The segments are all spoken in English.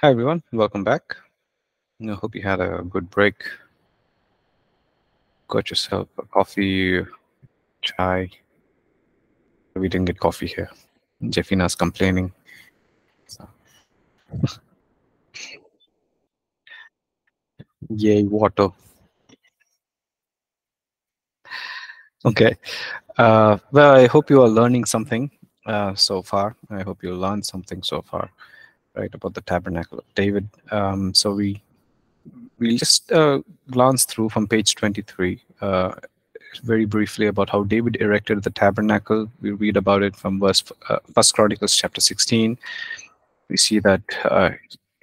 Hi, everyone. Welcome back. I hope you had a good break. Got yourself a coffee, chai. We didn't get coffee here. Jeffina's complaining. So. Yay, water. Okay. Uh, well, I hope you are learning something uh, so far. I hope you learned something so far, right, about the Tabernacle of David. Um, so we we'll just uh, glance through from page 23 uh, very briefly about how David erected the tabernacle. We read about it from verse uh, First Chronicles chapter 16. We see that uh,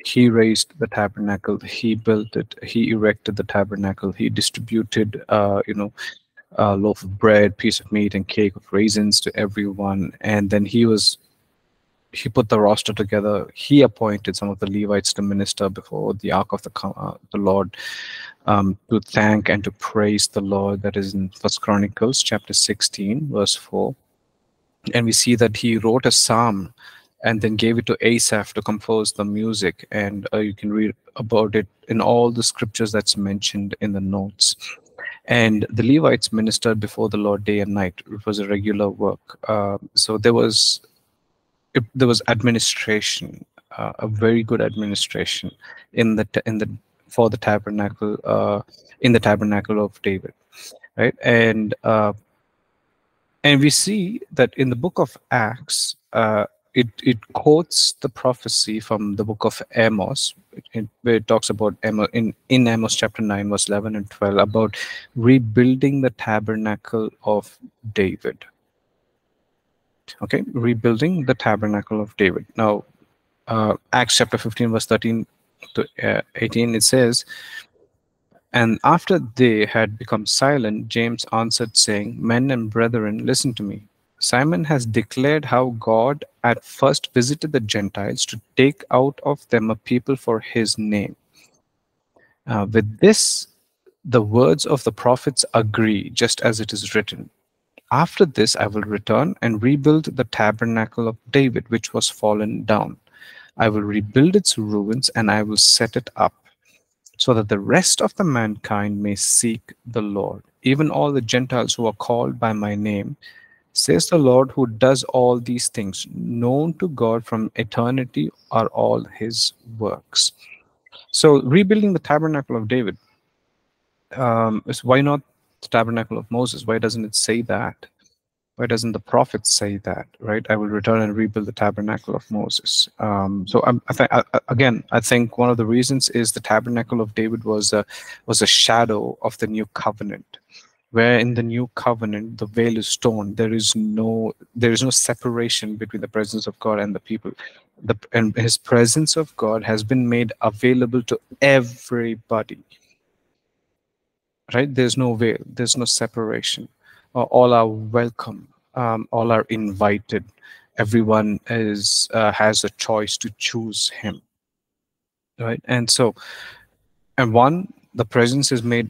he raised the tabernacle, he built it, he erected the tabernacle, he distributed, uh, you know, a loaf of bread, piece of meat, and cake of raisins to everyone. And then he was he put the roster together. He appointed some of the Levites to minister before the ark of the uh, the Lord, um, to thank and to praise the Lord. That is in First Chronicles chapter 16, verse 4. And we see that he wrote a psalm and then gave it to Asaph to compose the music. And uh, you can read about it in all the scriptures that's mentioned in the notes. And the Levites ministered before the Lord day and night. It was a regular work. Uh, so there was it, there was administration, uh, a very good administration in the in the for the tabernacle uh, in the tabernacle of David, right? And uh, and we see that in the book of Acts, uh, it it quotes the prophecy from the book of Amos, it, where it talks about Amos, in in Amos chapter nine, verse eleven and twelve, about rebuilding the tabernacle of David. Okay, rebuilding the tabernacle of David. Now, uh, Acts chapter fifteen, verse thirteen to uh, eighteen, it says. And after they had become silent, James answered, saying, Men and brethren, listen to me. Simon has declared how God at first visited the Gentiles to take out of them a people for his name. Uh, with this, the words of the prophets agree, just as it is written. After this, I will return and rebuild the tabernacle of David, which was fallen down. I will rebuild its ruins and I will set it up, so that the rest of the mankind may seek the Lord, even all the Gentiles who are called by my name Says the Lord who does all these things, known to God from eternity are all his works. So, rebuilding the tabernacle of David um, is why not the tabernacle of Moses? Why doesn't it say that? Why doesn't the prophet say that? Right? I will return and rebuild the tabernacle of Moses. Um, so, I, I I, again, I think one of the reasons is the tabernacle of David was a was a shadow of the new covenant where in the new covenant the veil is torn there is no there is no separation between the presence of god and the people the and his presence of god has been made available to everybody right? There's no veil there's no separation. Uh, all are welcome. Um, all are invited. Everyone is uh, has a choice to choose him right? And so and one the presence is made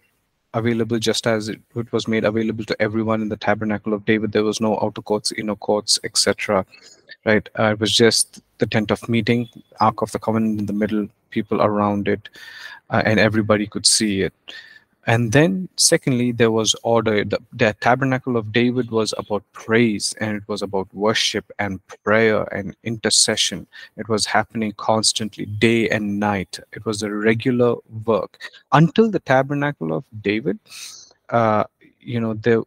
available just as it, it, was made available to everyone in the tabernacle of david. There was no outer courts inner courts etc right? Uh, it was just the tent of meeting ark of the covenant in the middle people around it uh, and everybody could see it and then secondly there was order. The, the, tabernacle of david was about praise and it was about worship and prayer and intercession. It was happening constantly day and night. It was a regular work. Until the tabernacle of david uh, you know there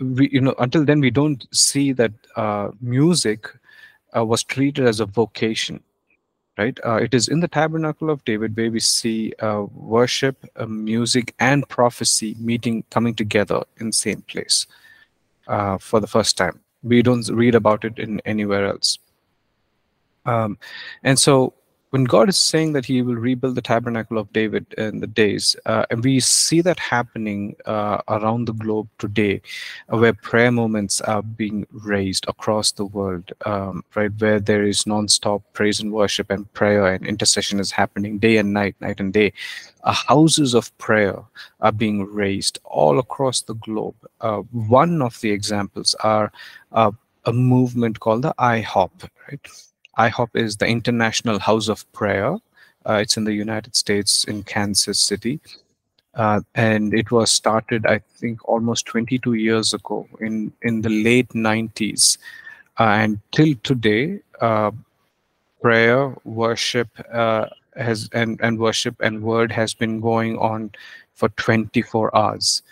we you know until then we don't see that uh, music uh, was treated as a vocation right? Uh, it is in the tabernacle of David where we see uh, worship, uh, music, and prophecy meeting, coming together in the same place uh, for the first time. We don't read about it in anywhere else. Um, and so when God is saying that he will rebuild the tabernacle of David in the days, uh, and we see that happening uh, around the globe today, uh, where prayer moments are being raised across the world, um, right, where there is non-stop praise and worship and prayer and intercession is happening day and night, night and day. Uh, houses of prayer are being raised all across the globe. Uh, one of the examples are uh, a movement called the IHOP, right? IHOP is the International House of Prayer. Uh, it's in the United States in Kansas City. Uh, and it was started, I think, almost 22 years ago in, in the late 90s. Uh, and till today, uh, prayer, worship, uh, has and, and worship and word has been going on for 24 hours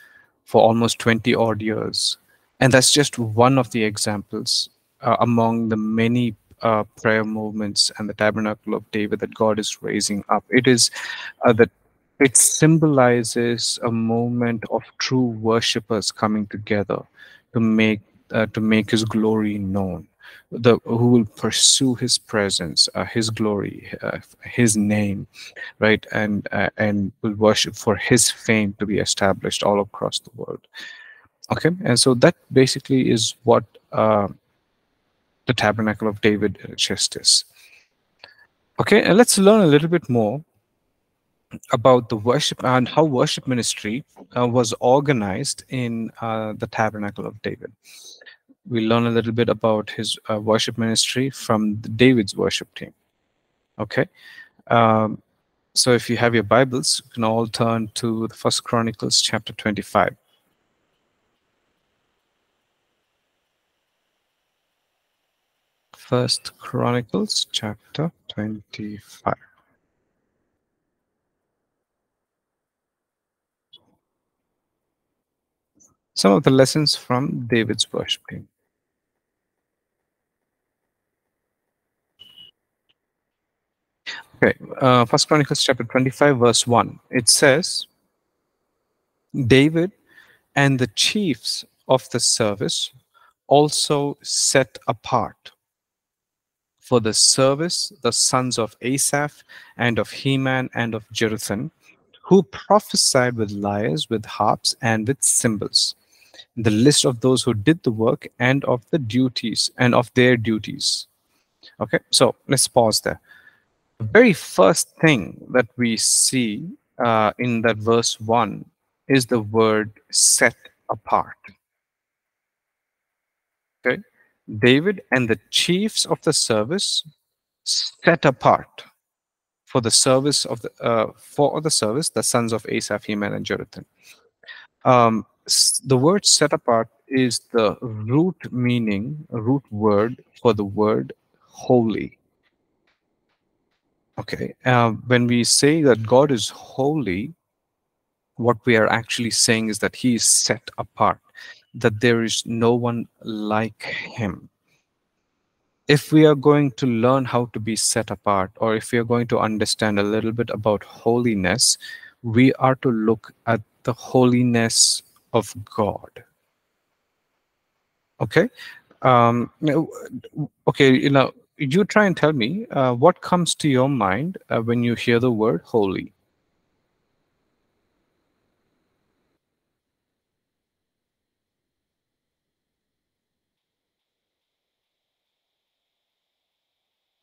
for almost 20 odd years. And that's just one of the examples uh, among the many uh, prayer movements and the tabernacle of David that God is raising up. It is uh, that it symbolizes a moment of true worshippers coming together to make uh, to make His glory known. The who will pursue His presence, uh, His glory, uh, His name, right, and uh, and will worship for His fame to be established all across the world. Okay, and so that basically is what uh, the Tabernacle of David just is. Okay, and let's learn a little bit more about the worship and how worship ministry uh, was organized in uh, the Tabernacle of David. We learn a little bit about his uh, worship ministry from David's worship team. Okay, um, so if you have your Bibles, you can all turn to the First Chronicles chapter 25. First Chronicles chapter 25. Some of the lessons from David's worship team. Okay, uh, First Chronicles chapter 25, verse 1. It says, David and the chiefs of the service also set apart for the service the sons of Asaph and of Heman and of Jeduthun, who prophesied with lyres, with harps, and with cymbals. The list of those who did the work and of the duties and of their duties. Okay, so let's pause there. The very first thing that we see uh, in that verse 1 is the word set apart. David and the chiefs of the service set apart for the service of the uh, for the service the sons of Asaph, Heman, and Jeduthun. Um, the word set apart is the root meaning, root word for the word holy. Okay, uh, when we say that God is holy, what we are actually saying is that He is set apart that there is no one like him. If we are going to learn how to be set apart, or if we are going to understand a little bit about holiness, we are to look at the holiness of God. Okay? Um, okay, you know, you try and tell me uh, what comes to your mind uh, when you hear the word holy.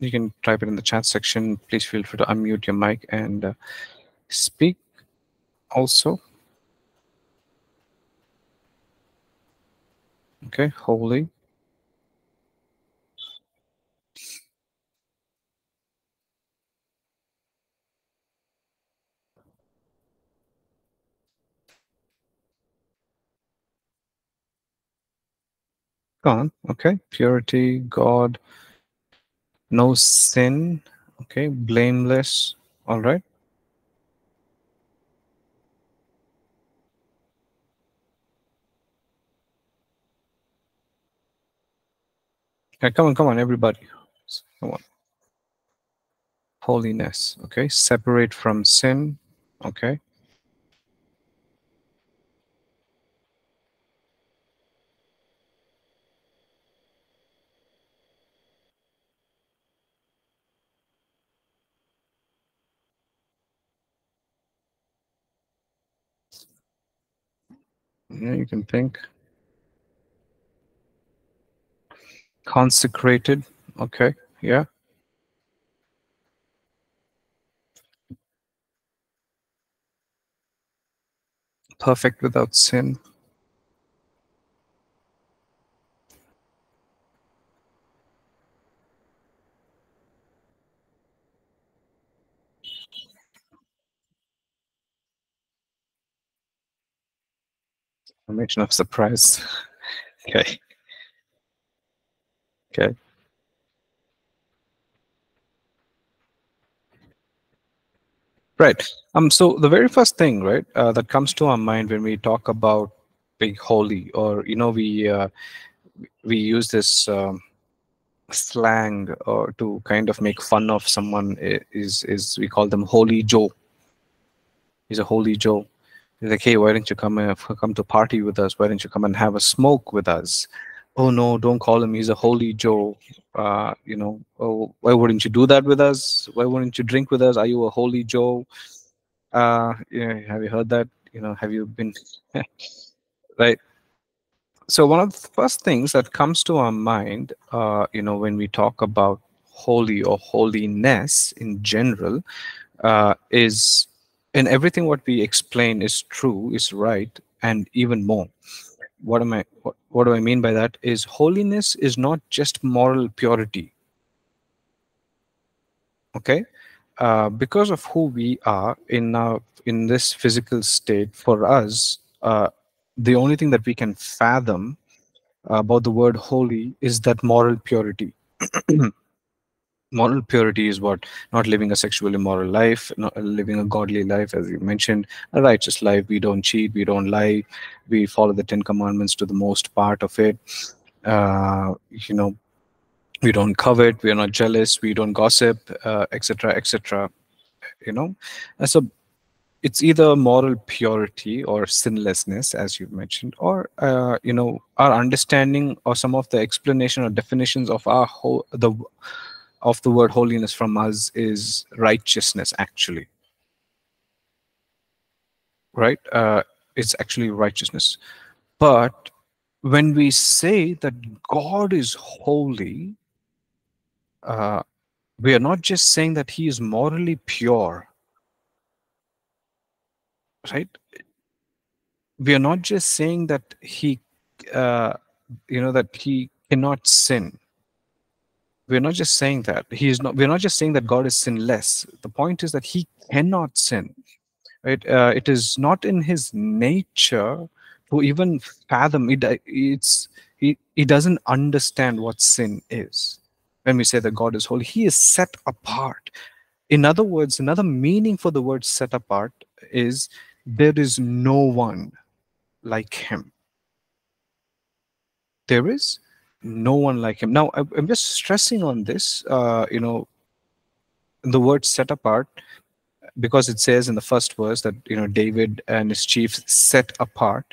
You can type it in the chat section. Please feel free to unmute your mic and uh, speak also. Okay, holy. Gone. Okay, purity, God, no sin. Okay blameless. All right. Okay, come on come on everybody. Come on. Holiness. Okay separate from sin. Okay Yeah, you can think. Consecrated. Okay. Yeah. Perfect without sin. Formation of surprise. okay. Okay. Right. Um. So the very first thing, right, uh, that comes to our mind when we talk about being holy, or you know, we uh, we use this um, slang or to kind of make fun of someone is is we call them holy Joe. He's a holy Joe. He's like, hey, why don't you come uh, come to party with us? Why don't you come and have a smoke with us? Oh no, don't call him. He's a holy Joe. Uh, you know, oh, why wouldn't you do that with us? Why wouldn't you drink with us? Are you a holy Joe? Uh, yeah, have you heard that? You know, have you been right? So one of the first things that comes to our mind, uh, you know, when we talk about holy or holiness in general, uh, is and everything what we explain is true, is right, and even more what am I what, what do I mean by that is holiness is not just moral purity. Okay, uh, because of who we are in our in this physical state, for us, uh, the only thing that we can fathom about the word holy is that moral purity. moral purity is what? Not living a sexually immoral life not living a godly life as you mentioned. A righteous life. We don't cheat. We don't lie. We follow the 10 commandments to the most part of it. Uh, you know we don't covet. We are not jealous. We don't gossip etc uh, etc et you know? And so it's either moral purity or sinlessness as you mentioned or uh, you know our understanding or some of the explanation or definitions of our whole the of the word holiness from us is righteousness, actually. Right? Uh, it's actually righteousness. But when we say that God is holy, uh, we are not just saying that he is morally pure. Right? We are not just saying that he, uh, you know, that he cannot sin we're not just saying that. He is not we're not just saying that god is sinless. The point is that he cannot sin right? Uh, it is not in his nature to even fathom. It it's he, he doesn't understand what sin is. When we say that god is holy he is set apart. In other words another meaning for the word set apart is there is no one like him. There is no one like him. Now, I'm just stressing on this, uh, you know, the word set apart, because it says in the first verse that, you know, David and his chiefs set apart.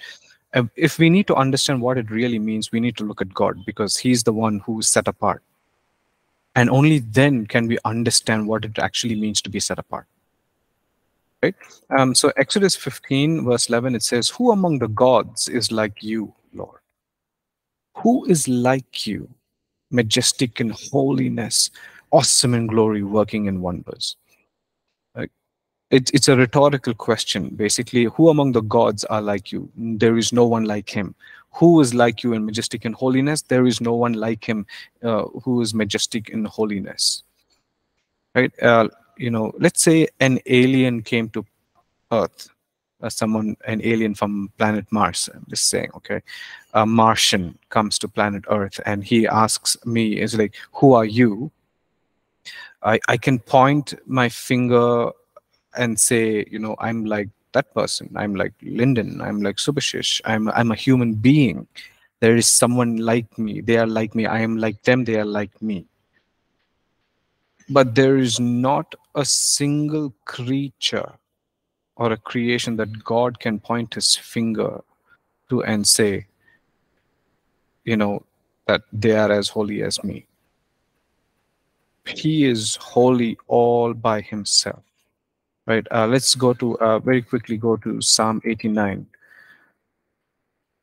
If we need to understand what it really means, we need to look at God because he's the one who is set apart. And only then can we understand what it actually means to be set apart. Right? Um, so Exodus 15, verse 11, it says, Who among the gods is like you? Who is like you, majestic in holiness, awesome in glory, working in wonders? It, it's a rhetorical question. Basically, who among the gods are like you? There is no one like him. Who is like you in majestic in holiness? There is no one like him uh, who is majestic in holiness. Right? Uh, you know, let's say an alien came to Earth uh, someone, an alien from planet Mars, I'm just saying, okay, a Martian comes to planet Earth and he asks me, is like, who are you? I, I can point my finger and say, you know, I'm like that person. I'm like Lyndon. I'm like Subhashish. I'm, I'm a human being. There is someone like me. They are like me. I am like them. They are like me. But there is not a single creature or a creation that God can point his finger to and say, you know, that they are as holy as me. He is holy all by himself. Right. Uh, let's go to uh, very quickly go to Psalm 89.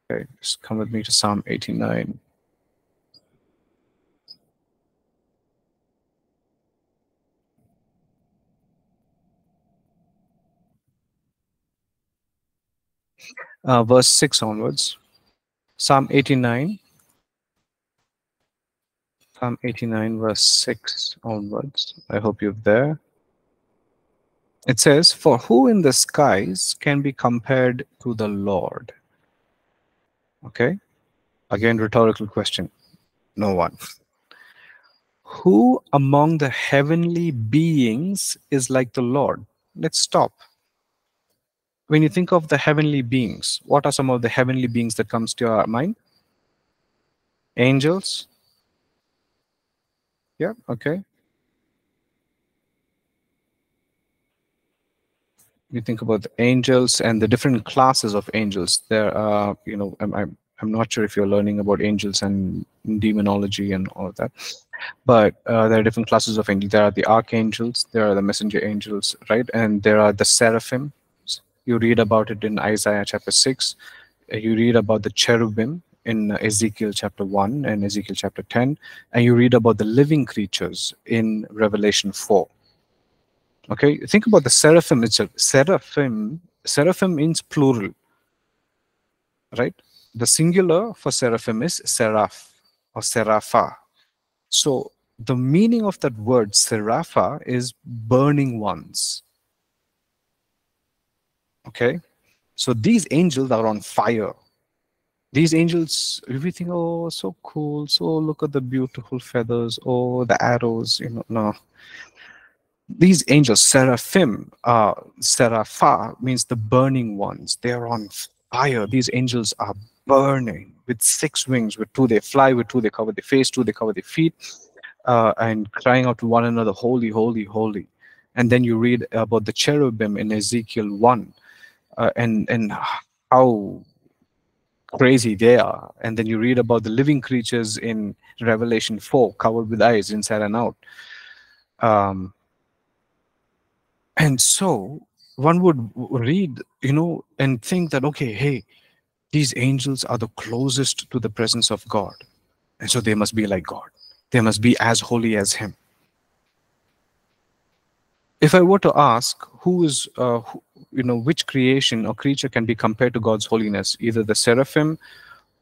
Okay, just come with me to Psalm 89. uh, verse 6 onwards. Psalm 89. Psalm 89, verse 6 onwards. I hope you're there. It says, For who in the skies can be compared to the Lord? Okay. Again, rhetorical question. No one. Who among the heavenly beings is like the Lord? Let's stop. When you think of the heavenly beings, what are some of the heavenly beings that comes to your mind? Angels? Yeah, okay. You think about the angels and the different classes of angels. There are, you know, I'm, I'm, I'm not sure if you're learning about angels and demonology and all of that, but uh, there are different classes of angels. There are the archangels, there are the messenger angels, right? And there are the seraphim. You read about it in Isaiah chapter 6. You read about the cherubim in Ezekiel chapter 1 and Ezekiel chapter 10. And you read about the living creatures in Revelation 4. Okay, think about the seraphim itself. Seraphim, seraphim means plural, right? The singular for seraphim is seraph or serapha. So the meaning of that word serapha is burning ones. Okay, so these angels are on fire. These angels, everything, oh, so cool. So look at the beautiful feathers. Oh, the arrows, you know, no these angels, seraphim, uh, serapha means the burning ones. They are on fire. These angels are burning with six wings. With two they fly, with two they cover their face, two they cover their feet, uh, and crying out to one another, Holy, holy, holy. And then you read about the cherubim in Ezekiel 1 uh, and, and how crazy they are. And then you read about the living creatures in Revelation 4, covered with eyes inside and out. Um, and so one would read, you know, and think that, okay, hey, these angels are the closest to the presence of God. And so they must be like God. They must be as holy as Him. If I were to ask who is, uh, who, you know, which creation or creature can be compared to God's holiness, either the seraphim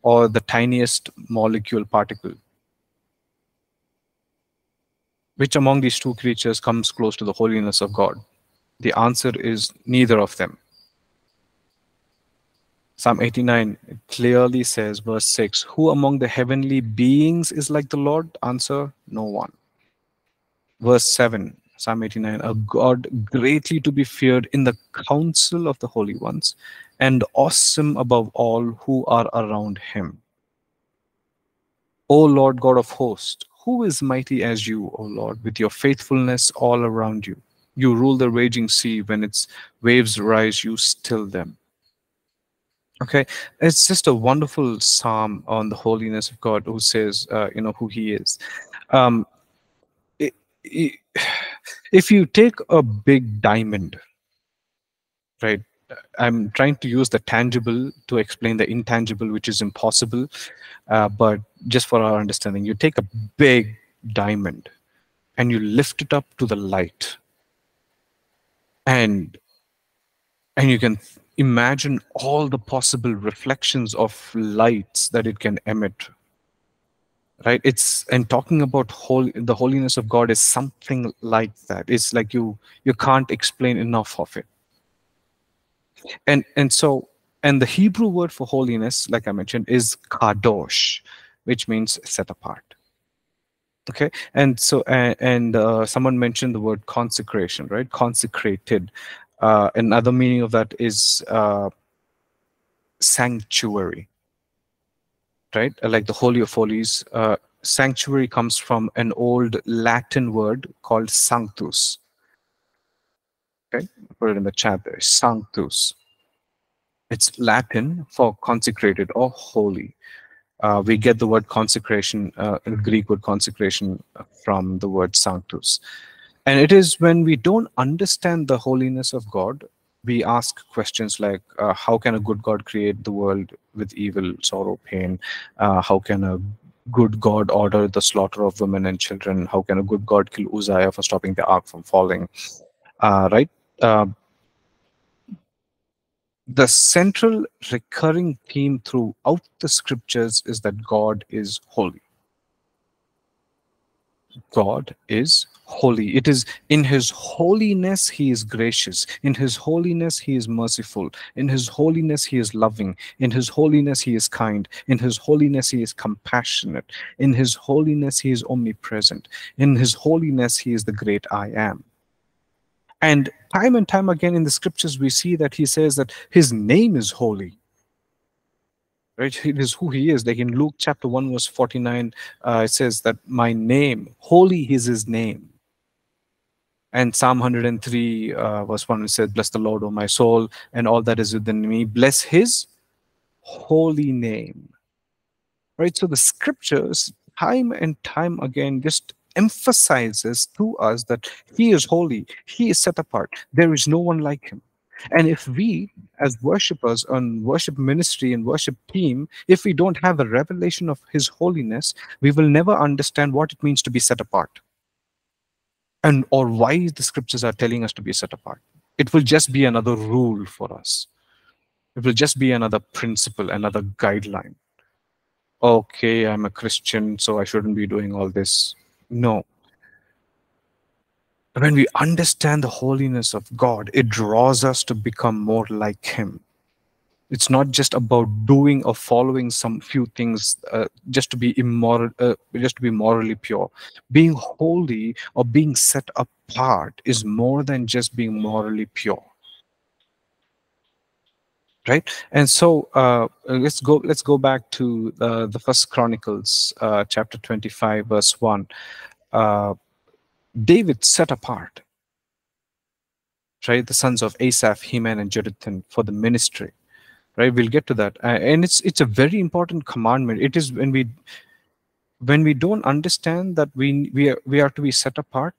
or the tiniest molecule particle, which among these two creatures comes close to the holiness of God? The answer is neither of them. Psalm 89 clearly says, verse 6 Who among the heavenly beings is like the Lord? Answer No one. Verse 7, Psalm 89 A God greatly to be feared in the council of the holy ones, and awesome above all who are around him. O Lord God of hosts, who is mighty as you, O Lord, with your faithfulness all around you? You rule the raging sea. When its waves rise, you still them. Okay, it's just a wonderful psalm on the holiness of God who says, uh, you know, who he is. Um, it, it, if you take a big diamond, right, I'm trying to use the tangible to explain the intangible, which is impossible. Uh, but just for our understanding, you take a big diamond and you lift it up to the light and and you can imagine all the possible reflections of lights that it can emit right? It's and talking about whole the holiness of god is something like that. It's like you you can't explain enough of it. And and so and the hebrew word for holiness like i mentioned is kadosh which means set apart. Okay? And so and, and uh, someone mentioned the word consecration right? Consecrated. Uh, another meaning of that is uh, sanctuary right? Like the holy of holies uh, sanctuary comes from an old latin word called sanctus. Okay put it in the chat there sanctus. It's latin for consecrated or holy. Uh, we get the word consecration, uh, Greek word consecration from the word sanctus. And it is when we don't understand the holiness of God, we ask questions like, uh, how can a good God create the world with evil, sorrow, pain? Uh, how can a good God order the slaughter of women and children? How can a good God kill Uzziah for stopping the ark from falling? Uh, right? Uh, the central recurring theme throughout the scriptures is that God is holy. God is holy. It is in his holiness he is gracious. In his holiness he is merciful. In his holiness he is loving. In his holiness he is kind. In his holiness he is compassionate. In his holiness he is omnipresent. In his holiness he is the great I am. And time and time again in the scriptures we see that he says that his name is holy right it is who he is like in luke chapter 1 verse 49 uh, it says that my name holy is his name and psalm 103 uh, verse 1 it says bless the lord o my soul and all that is within me. Bless his holy name. Right? So the scriptures time and time again just emphasizes to us that he is holy he is set apart there is no one like him. And if we, as worshippers on worship ministry and worship team, if we don't have a revelation of His holiness, we will never understand what it means to be set apart. And or why the scriptures are telling us to be set apart. It will just be another rule for us. It will just be another principle, another guideline. Okay, I'm a Christian, so I shouldn't be doing all this. No, when we understand the holiness of God, it draws us to become more like Him. It's not just about doing or following some few things uh, just to be immoral, uh, just to be morally pure. Being holy or being set apart is more than just being morally pure right and so uh, let's go let's go back to uh, the first chronicles uh, chapter 25 verse 1 uh, David set apart, right, the sons of Asaph, Heman, and Jeduthun for the ministry. Right, we'll get to that, and it's it's a very important commandment. It is when we when we don't understand that we we are, we are to be set apart,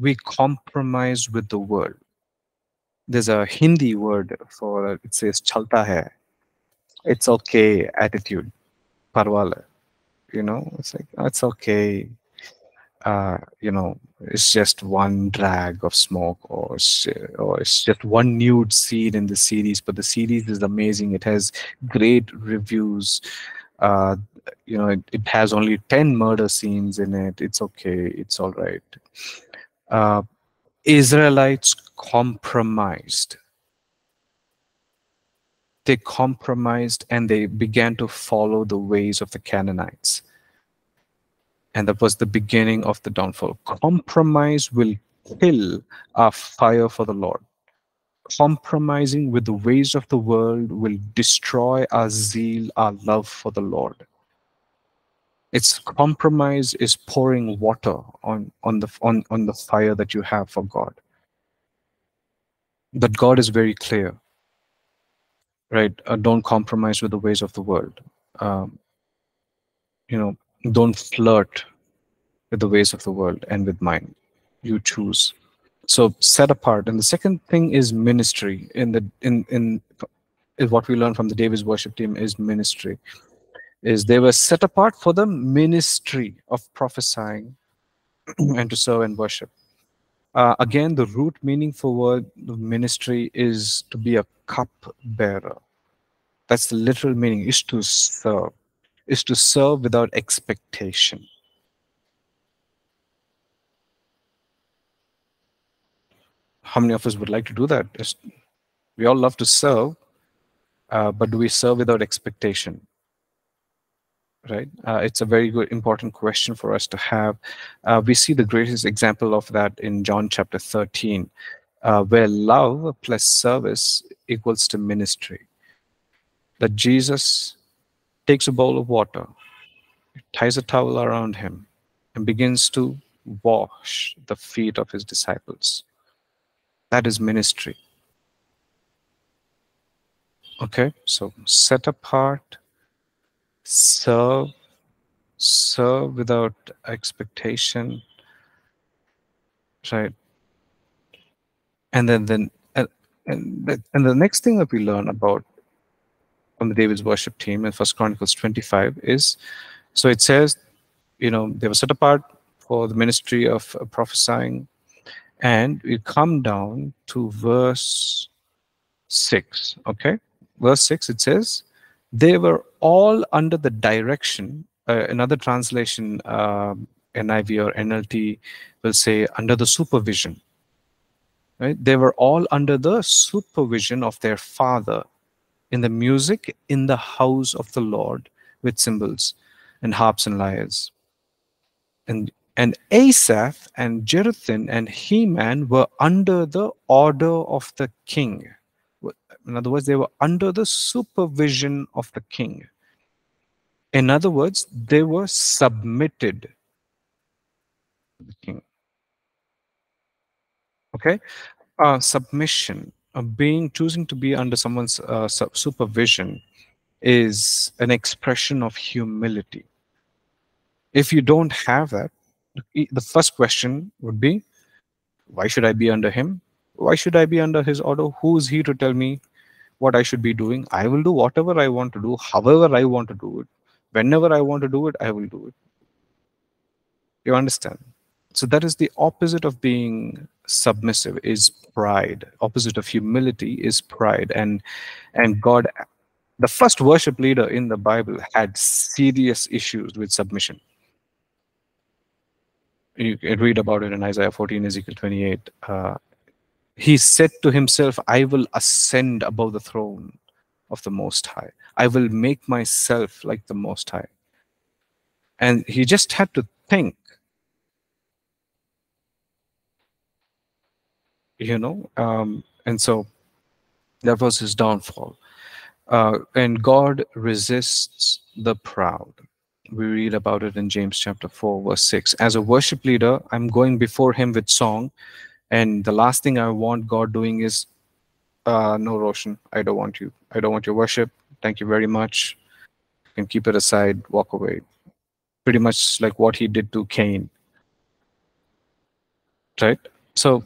we compromise with the world. There's a Hindi word for it says chalta hai. It's okay attitude. Parwala. You know, it's like it's okay uh, you know, it's just one drag of smoke or, or it's just one nude scene in the series, but the series is amazing. It has great reviews. Uh, you know, it, it has only 10 murder scenes in it. It's okay. It's all right. Uh, Israelites compromised. They compromised and they began to follow the ways of the Canaanites and that was the beginning of the downfall. Compromise will kill our fire for the Lord. Compromising with the ways of the world will destroy our zeal, our love for the Lord. Its compromise is pouring water on, on, the, on, on the fire that you have for God. But God is very clear, right? Uh, don't compromise with the ways of the world. Um, you know, don't flirt with the ways of the world and with mine. You choose. So set apart. And the second thing is ministry. In the in in is what we learn from the david's worship team is ministry. Is they were set apart for the ministry of prophesying and to serve and worship. Uh, again the root meaning for word ministry is to be a cup bearer. That's the literal meaning is to serve is to serve without expectation. How many of us would like to do that? We all love to serve, uh, but do we serve without expectation? Right? Uh, it's a very good, important question for us to have. Uh, we see the greatest example of that in John chapter 13, uh, where love plus service equals to ministry. That Jesus takes a bowl of water, ties a towel around him, and begins to wash the feet of his disciples. That is ministry. Okay, so set apart, serve, serve without expectation, right? And then, then, and, and, and the next thing that we learn about from the David's worship team in First Chronicles 25 is, so it says, you know, they were set apart for the ministry of uh, prophesying, and we come down to verse 6, okay? Verse 6, it says, they were all under the direction, uh, another translation, uh, NIV or NLT will say under the supervision. Right? They were all under the supervision of their father in the music in the house of the Lord with cymbals and harps and lyres. And and Asaph and Jeduthun and Heman were under the order of the king. In other words, they were under the supervision of the king. In other words, they were submitted to the king. Okay? Uh, submission, being choosing to be under someone's uh, supervision is an expression of humility. If you don't have that, the first question would be, why should I be under him? Why should I be under his order? Who is he to tell me what I should be doing? I will do whatever I want to do, however I want to do it whenever I want to do it, I will do it. You understand? So that is the opposite of being submissive is pride. Opposite of humility is pride. And and God, the first worship leader in the Bible had serious issues with submission. You can read about it in Isaiah 14, Ezekiel 28. Uh, he said to himself, I will ascend above the throne of the Most High. I will make myself like the Most High. And he just had to think, you know, um, and so that was his downfall. Uh, and God resists the proud. We read about it in James chapter 4, verse 6. As a worship leader, I'm going before him with song. And the last thing I want God doing is uh, no, Roshan, I don't want you. I don't want your worship. Thank you very much. You can keep it aside, walk away. Pretty much like what he did to Cain. Right? So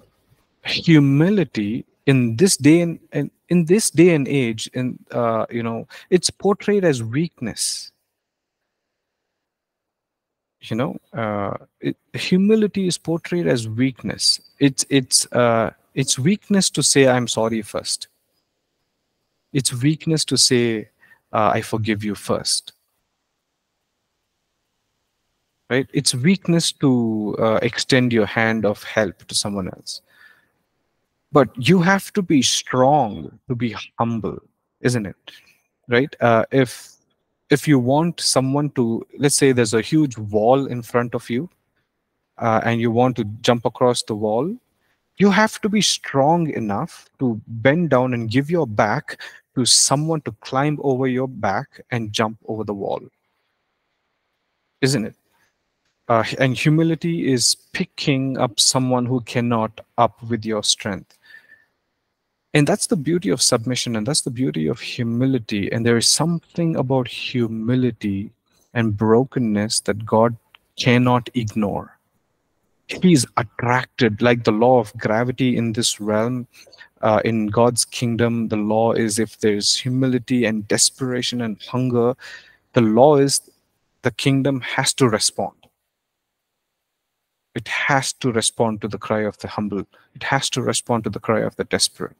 humility in this day and, in this day and age, in uh, you know, it's portrayed as weakness. You know, uh, it, humility is portrayed as weakness. It's it's uh, it's weakness to say, I'm sorry first. It's weakness to say, uh, I forgive you first. Right? It's weakness to uh, extend your hand of help to someone else. But you have to be strong to be humble, isn't it? Right? Uh, if if you want someone to, let's say there's a huge wall in front of you, uh, and you want to jump across the wall, you have to be strong enough to bend down and give your back to someone to climb over your back and jump over the wall. Isn't it? Uh, and humility is picking up someone who cannot up with your strength. And that's the beauty of submission, and that's the beauty of humility. And there is something about humility and brokenness that God cannot ignore he's attracted like the law of gravity in this realm uh, in god's kingdom the law is if there's humility and desperation and hunger the law is the kingdom has to respond it has to respond to the cry of the humble it has to respond to the cry of the desperate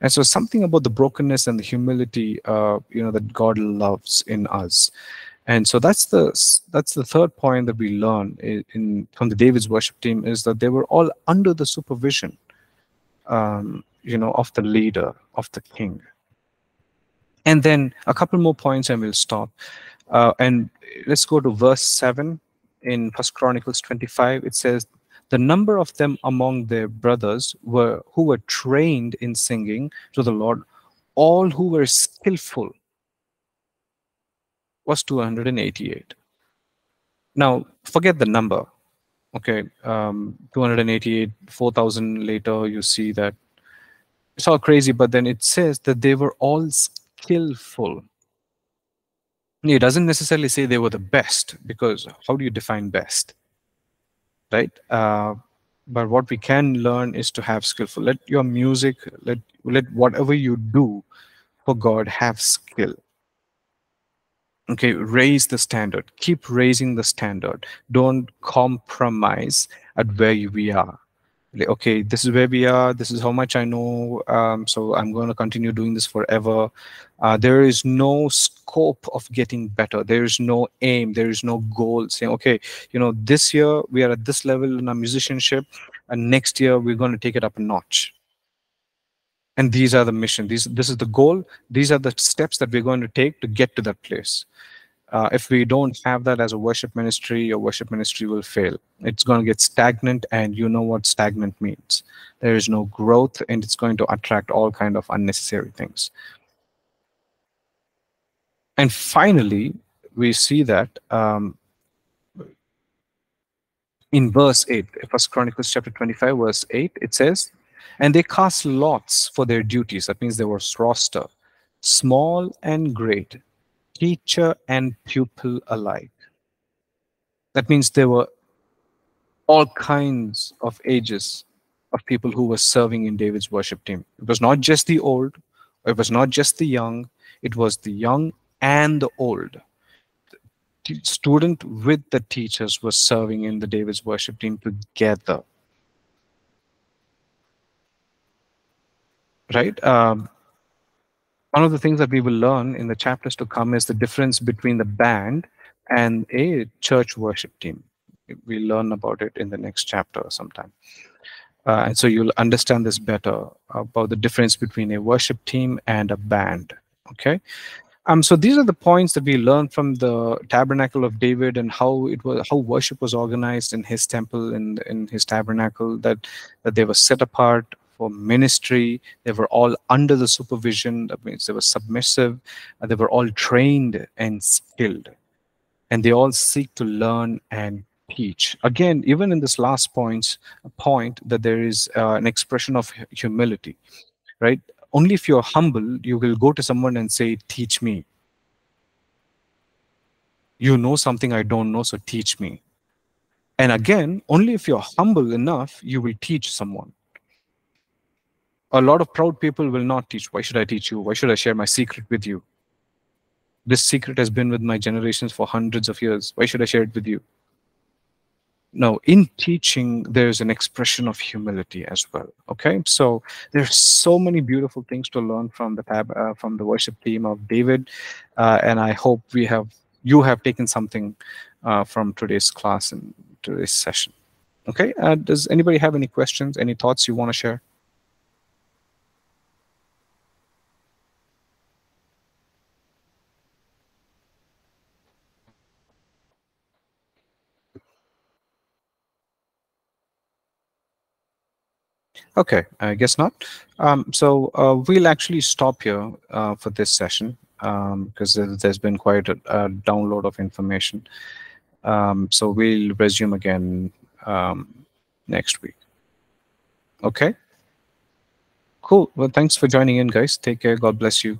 and so something about the brokenness and the humility uh, you know that god loves in us and so that's the that's the third point that we learn in, in from the David's worship team is that they were all under the supervision, um, you know, of the leader of the king. And then a couple more points, and we'll stop. Uh, and let's go to verse seven in First Chronicles 25. It says, "The number of them among their brothers were who were trained in singing to the Lord, all who were skillful." was 288. Now, forget the number. Okay, um, 288, 4,000 later, you see that it's all crazy, but then it says that they were all skillful. It doesn't necessarily say they were the best, because how do you define best? Right? Uh, but what we can learn is to have skillful. Let your music, let let whatever you do for God have skill okay raise the standard keep raising the standard don't compromise at where we are like, okay, this is where we are. This is how much I know. Um, so I'm going to continue doing this forever. Uh, there is no scope of getting better. There is no aim. There is no goal saying, okay, you know, this year we are at this level in our musicianship, and next year we're going to take it up a notch. And these are the mission. These, this is the goal. These are the steps that we're going to take to get to that place. Uh, if we don't have that as a worship ministry, your worship ministry will fail. It's going to get stagnant, and you know what stagnant means. There is no growth, and it's going to attract all kind of unnecessary things. And finally, we see that um, in verse 8, First Chronicles chapter 25, verse 8, it says, And they cast lots for their duties. That means there was roster, small and great, teacher and pupil alike. That means there were all kinds of ages of people who were serving in David's worship team. It was not just the old, it was not just the young, it was the young and the old. The student with the teachers was serving in the David's worship team together. Right? Um, one of the things that we will learn in the chapters to come is the difference between the band and a church worship team. We'll learn about it in the next chapter sometime. Uh, and so you'll understand this better about the difference between a worship team and a band. Okay. Um, so these are the points that we learned from the tabernacle of David and how it was how worship was organized in his temple and in, in his tabernacle that that they were set apart for ministry. They were all under the supervision. That means they were submissive. they were all trained and skilled. And they all seek to learn and teach. Again, even in this last points, point that there is uh, an expression of humility, right? Only if you're humble, you will go to someone and say, teach me. You know something I don't know, so teach me. And again, only if you're humble enough, you will teach someone a lot of proud people will not teach. Why should I teach you? Why should I share my secret with you? This secret has been with my generations for hundreds of years. Why should I share it with you? No, in teaching, there's an expression of humility as well. Okay, so there's so many beautiful things to learn from the tab uh, from the worship team of David, uh, and I hope we have you have taken something uh, from today's class and today's session. Okay, uh, does anybody have any questions, any thoughts you want to share? Okay, I guess not. Um, so uh, we'll actually stop here uh, for this session because um, there's been quite a, a download of information. Um, so we'll resume again um, next week. Okay. Cool. Well, thanks for joining in, guys. Take care. God bless you.